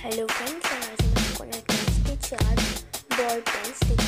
hello friends I am going to test the chart ball pens